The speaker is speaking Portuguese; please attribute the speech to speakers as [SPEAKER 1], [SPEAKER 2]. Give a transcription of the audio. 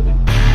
[SPEAKER 1] Amanda.